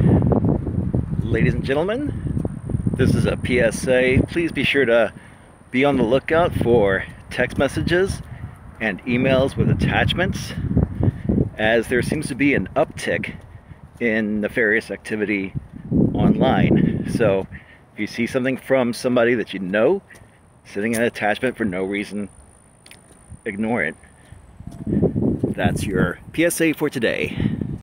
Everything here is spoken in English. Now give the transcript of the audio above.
Ladies and gentlemen, this is a PSA. Please be sure to be on the lookout for text messages and emails with attachments as there seems to be an uptick in nefarious activity online. So if you see something from somebody that you know sending an attachment for no reason, ignore it. That's your PSA for today.